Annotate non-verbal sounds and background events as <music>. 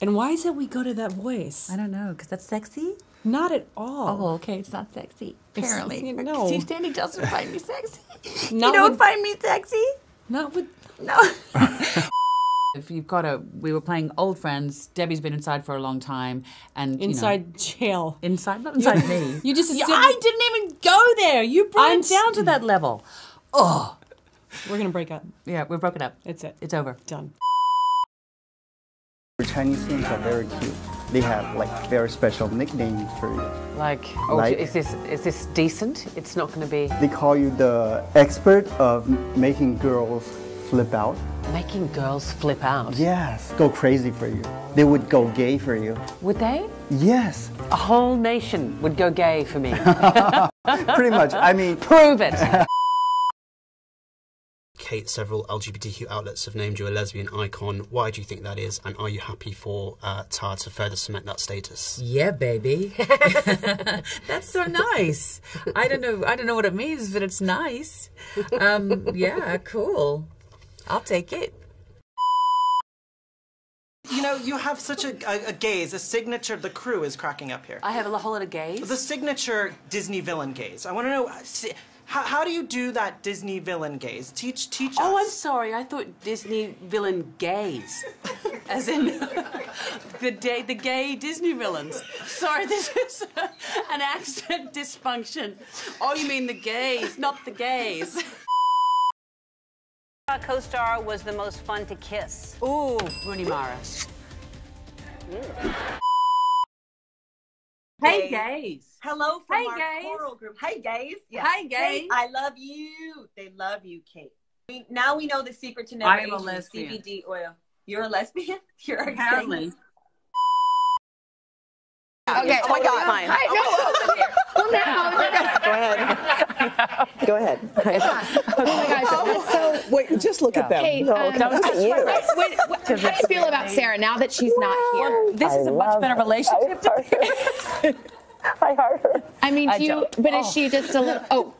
And why is it we go to that voice? I don't know, because that's sexy? Not at all. Oh, okay, it's not sexy. It's- Apparently. no. Steve Danny doesn't find me sexy. <laughs> Not you don't with- find me sexy? Not with. No. <laughs> if you've got a, we were playing old friends. Debbie's been inside for a long time, and you know- Inside jail. inside, not inside me. <laughs> You just Yeah, I didn't even go there. You brought I'm down to that level. Oh, We're gonna break up. yeah, we're broken up. It's it. It's over. Done. Chinese students are very cute. They have like very special nicknames for you. Like, oh, Like- is this is this decent? It's not going to be They call you the expert of making girls flip out. making girls flip out. Yes, go crazy for you. They would go gay for you. Would they? Yes, A whole nation would go gay for me. <laughs> pretty much. I mean, Prove it. <laughs> Cate, several LGBTQ outlets have named you a lesbian icon. Why do you think that is? And are you happy for uh, Tár to further cement that status? Yeah, baby. <laughs> That's so nice. I don't know. I don't know what it means, but it's nice. Um, yeah, cool. I'll take it. You know, you have such a, a, a gaze, a signature. The crew is cracking up here. I have a whole lot of gays. The signature Disney villain gaze. I want to know see, how, how do you do that Disney villain gaze? Teach teach Oh, I'm sorry. I thought Disney villain gays, <laughs> as in <laughs> the day the gay Disney villains. Sorry, this is <laughs> an accent dysfunction. Oh, you mean the gays, not the gays. Our co-star was the most fun to kiss. Ooh, Rooney Mara. Mm. Hey, gays. Hello from Hey, our gays. choral group. Hey, gays. Yeah. Hi, gays. Cate, I love you. They love you, Cate. We, now we know the secret to never I am a aging, lesbian. CBD oil. You're a lesbian? <laughs> You're a Apparently. Okay. Oh my God, fine. Oh Go ahead. Oh my gosh. So, Wait, just look at them. Cate, no, um, don't touch wait, you. wait, wait, how do you feel about Sarah now that she's not here? This is a much better relationship. <laughs> I heart her. I mean, I do you? don't- But is oh. she just a little? Oh,